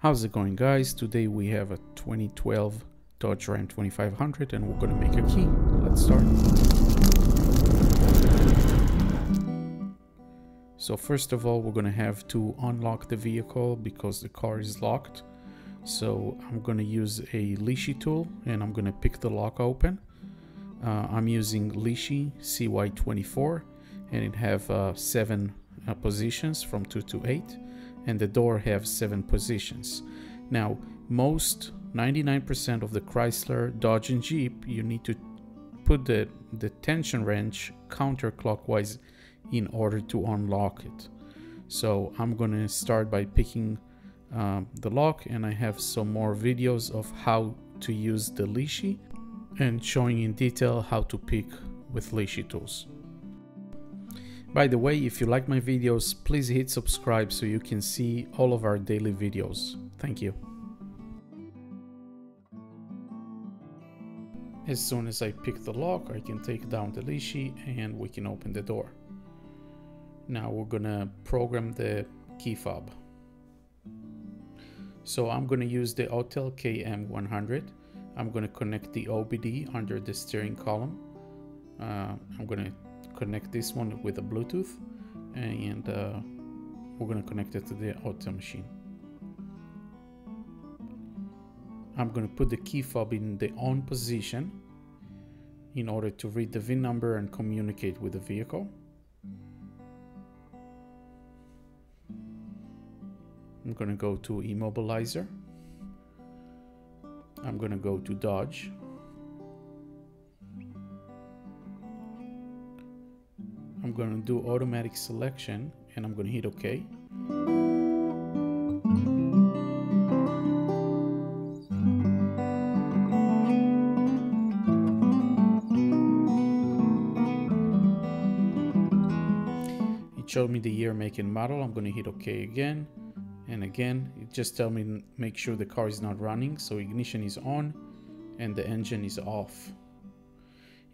How's it going guys? Today we have a 2012 Dodge Ram 2500 and we're gonna make a key. Let's start. So first of all we're gonna have to unlock the vehicle because the car is locked. So I'm gonna use a Lishi tool and I'm gonna pick the lock open. Uh, I'm using Lishi CY24 and it have uh, seven uh, positions from 2 to 8 and the door have seven positions. Now, most 99% of the Chrysler, Dodge and Jeep, you need to put the, the tension wrench counterclockwise in order to unlock it. So I'm gonna start by picking uh, the lock and I have some more videos of how to use the Lishi and showing in detail how to pick with Lishi tools. By the way, if you like my videos, please hit subscribe so you can see all of our daily videos. Thank you. As soon as I pick the lock, I can take down the Lishi and we can open the door. Now we're gonna program the key fob. So I'm gonna use the Autel KM100. I'm gonna connect the OBD under the steering column. Uh, I'm gonna connect this one with a Bluetooth and uh, we're going to connect it to the Autel machine. I'm going to put the key fob in the on position in order to read the VIN number and communicate with the vehicle. I'm going to go to immobilizer. I'm going to go to Dodge. I'm going to do automatic selection and I'm going to hit OK. It showed me the year, make, and model. I'm going to hit OK again and again. It just tell me make sure the car is not running. So ignition is on and the engine is off.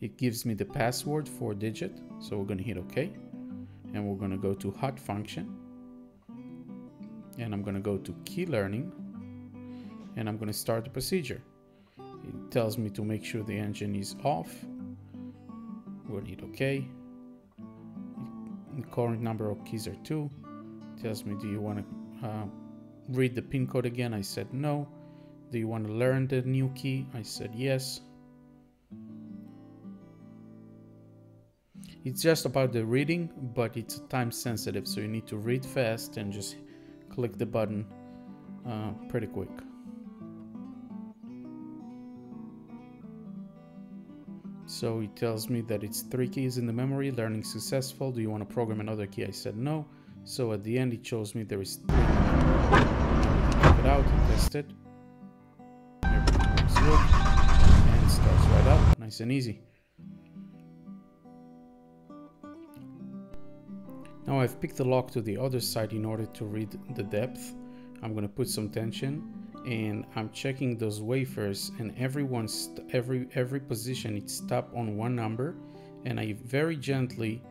It gives me the password, four digit. So we're going to hit OK. And we're going to go to hot function. And I'm going to go to key learning. And I'm going to start the procedure. It tells me to make sure the engine is off. We're to hit OK. The current number of keys are two. It tells me, do you want to uh, read the pin code again? I said no. Do you want to learn the new key? I said yes. It's just about the reading, but it's time sensitive, so you need to read fast and just click the button uh, pretty quick. So it tells me that it's three keys in the memory, learning successful. Do you want to program another key? I said no. So at the end, it shows me there is three. Check it out test it. And it starts right up, nice and easy. Now I've picked the lock to the other side in order to read the depth. I'm going to put some tension and I'm checking those wafers and everyone's every every position it's stop on one number and I very gently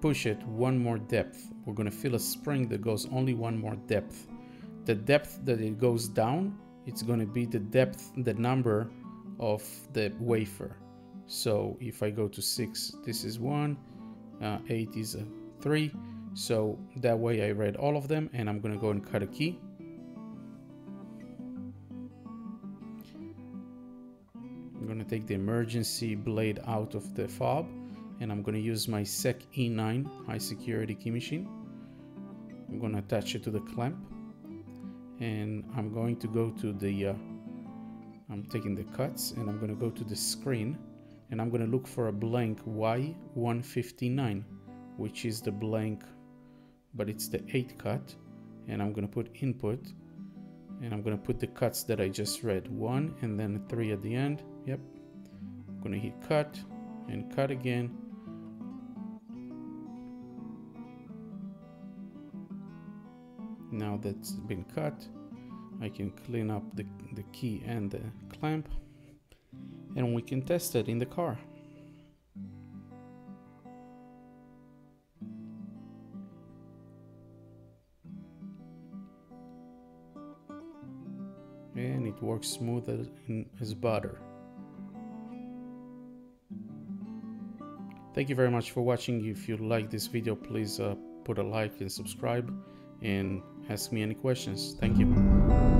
push it one more depth. We're going to feel a spring that goes only one more depth. The depth that it goes down, it's going to be the depth, the number of the wafer. So if I go to 6, this is 1, uh, 8 is a 3, so that way I read all of them and I'm gonna go and cut a key. I'm gonna take the emergency blade out of the fob and I'm gonna use my SEC E9 high security key machine. I'm gonna attach it to the clamp and I'm going to go to the uh, I'm taking the cuts and I'm gonna go to the screen and I'm gonna look for a blank Y159 which is the blank but it's the 8 cut and I'm gonna put input and I'm gonna put the cuts that I just read. One and then three at the end. Yep. I'm gonna hit cut and cut again. Now that's been cut I can clean up the, the key and the clamp and we can test it in the car and it works smooth as, as butter. Thank you very much for watching. If you like this video, please uh, put a like and subscribe and ask me any questions. Thank you.